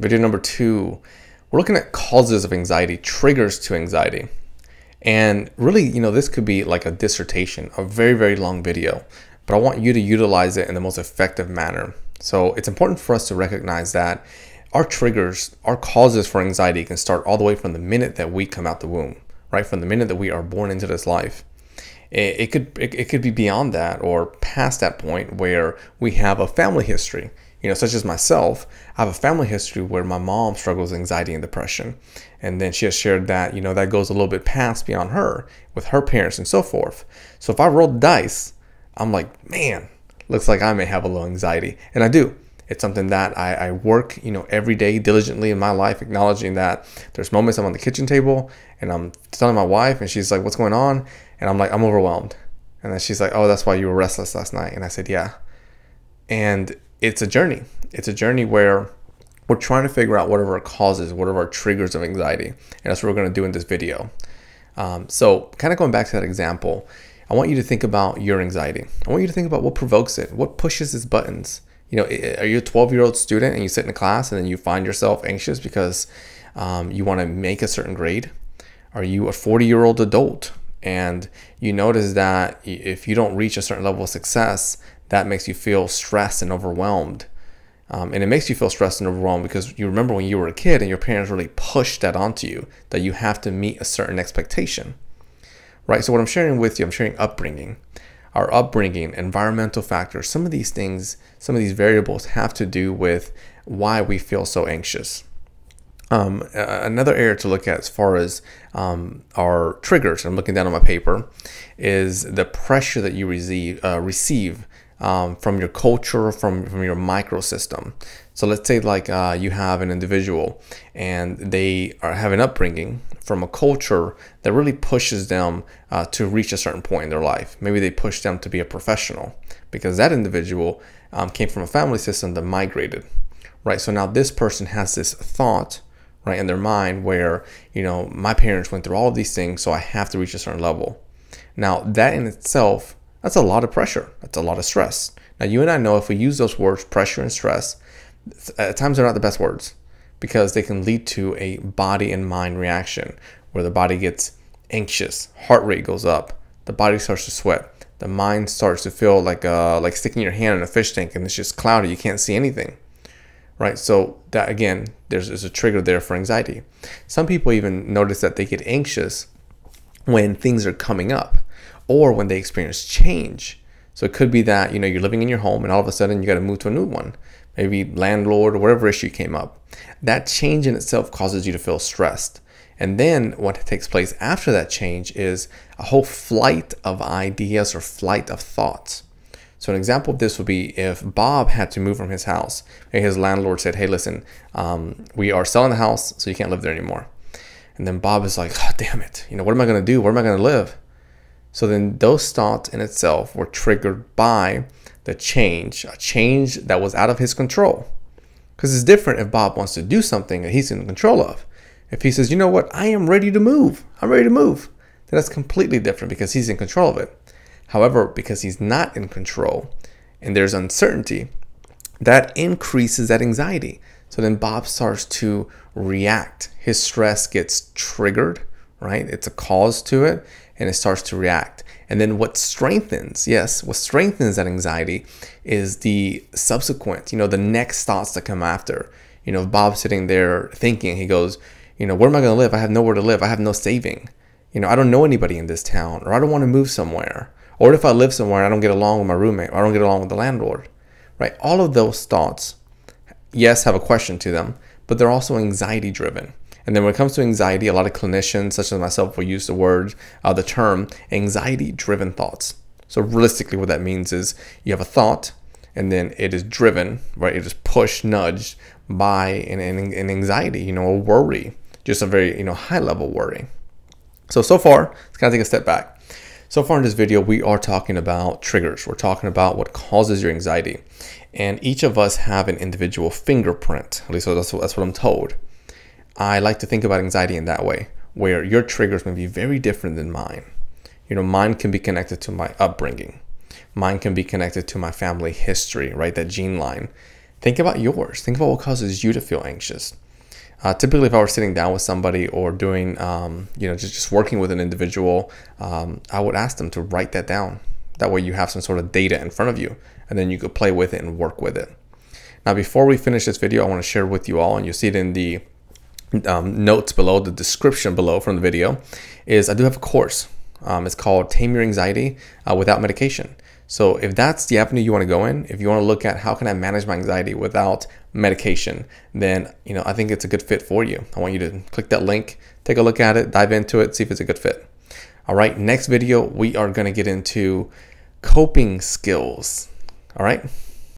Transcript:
Video number two, we're looking at causes of anxiety, triggers to anxiety. And really, you know, this could be like a dissertation, a very, very long video, but I want you to utilize it in the most effective manner. So it's important for us to recognize that our triggers, our causes for anxiety can start all the way from the minute that we come out the womb, right? From the minute that we are born into this life. It, it could it, it could be beyond that or past that point where we have a family history you know, such as myself, I have a family history where my mom struggles with anxiety and depression. And then she has shared that, you know, that goes a little bit past beyond her with her parents and so forth. So if I roll dice, I'm like, man, looks like I may have a little anxiety. And I do. It's something that I, I, work, you know, every day diligently in my life, acknowledging that there's moments I'm on the kitchen table and I'm telling my wife, and she's like, "What's going on?" And I'm like, "I'm overwhelmed." And then she's like, "Oh, that's why you were restless last night." And I said, "Yeah." And it's a journey. It's a journey where we're trying to figure out what are our causes, what are our triggers of anxiety, and that's what we're going to do in this video. Um, so, kind of going back to that example, I want you to think about your anxiety. I want you to think about what provokes it, what pushes its buttons you know, are you a 12 year old student and you sit in a class and then you find yourself anxious because um, you want to make a certain grade? Are you a 40 year old adult and you notice that if you don't reach a certain level of success, that makes you feel stressed and overwhelmed? Um, and it makes you feel stressed and overwhelmed because you remember when you were a kid and your parents really pushed that onto you that you have to meet a certain expectation, right? So, what I'm sharing with you, I'm sharing upbringing our upbringing, environmental factors, some of these things, some of these variables have to do with why we feel so anxious. Um, another area to look at as far as um, our triggers, I'm looking down on my paper, is the pressure that you receive, uh, receive um, from your culture, from, from your microsystem. So let's say like uh, you have an individual and they are have an upbringing from a culture that really pushes them uh, to reach a certain point in their life. Maybe they push them to be a professional because that individual um, came from a family system that migrated, right? So now this person has this thought, right, in their mind where, you know, my parents went through all of these things, so I have to reach a certain level. Now, that in itself, that's a lot of pressure. That's a lot of stress. Now, you and I know if we use those words, pressure and stress, at times they're not the best words because they can lead to a body and mind reaction where the body gets anxious, heart rate goes up, the body starts to sweat, the mind starts to feel like uh, like sticking your hand in a fish tank and it's just cloudy, you can't see anything. Right, so that again, there's, there's a trigger there for anxiety. Some people even notice that they get anxious when things are coming up or when they experience change. So it could be that you know you're living in your home and all of a sudden you got to move to a new one maybe landlord or whatever issue came up. That change in itself causes you to feel stressed. And then what takes place after that change is a whole flight of ideas or flight of thoughts. So an example of this would be if Bob had to move from his house and his landlord said, hey, listen, um, we are selling the house, so you can't live there anymore. And then Bob is like, oh, damn it. You know, what am I going to do? Where am I going to live? So then those thoughts in itself were triggered by the change, a change that was out of his control. Because it's different if Bob wants to do something that he's in control of. If he says, you know what, I am ready to move, I'm ready to move, then that's completely different because he's in control of it. However, because he's not in control and there's uncertainty, that increases that anxiety. So then Bob starts to react. His stress gets triggered, right? It's a cause to it, and it starts to react. And then what strengthens, yes, what strengthens that anxiety is the subsequent, you know, the next thoughts that come after. You know, Bob sitting there thinking, he goes, you know, where am I going to live? I have nowhere to live. I have no saving. You know, I don't know anybody in this town, or I don't want to move somewhere. Or if I live somewhere, I don't get along with my roommate, or I don't get along with the landlord, right? All of those thoughts, yes, have a question to them, but they're also anxiety driven. And then when it comes to anxiety, a lot of clinicians, such as myself, will use the word, uh, the term anxiety driven thoughts. So realistically, what that means is you have a thought and then it is driven, right? It is pushed, nudged by an, an, an anxiety, you know, a worry, just a very, you know, high level worry. So, so far, let's kind of take a step back. So far in this video, we are talking about triggers. We're talking about what causes your anxiety. And each of us have an individual fingerprint. At least that's, that's what I'm told. I like to think about anxiety in that way, where your triggers may be very different than mine. You know, mine can be connected to my upbringing. Mine can be connected to my family history, right? That gene line. think about yours. Think about what causes you to feel anxious. Uh, typically, if I were sitting down with somebody or doing, um, you know, just, just working with an individual, um, I would ask them to write that down. That way, you have some sort of data in front of you, and then you could play with it and work with it. Now, before we finish this video, I want to share with you all, and you'll see it in the um, notes below, the description below from the video, is I do have a course. Um, it's called Tame Your Anxiety uh, Without Medication. So if that's the avenue you want to go in, if you want to look at how can I manage my anxiety without medication, then you know I think it's a good fit for you. I want you to click that link, take a look at it, dive into it, see if it's a good fit. All right, next video we are going to get into coping skills. All right.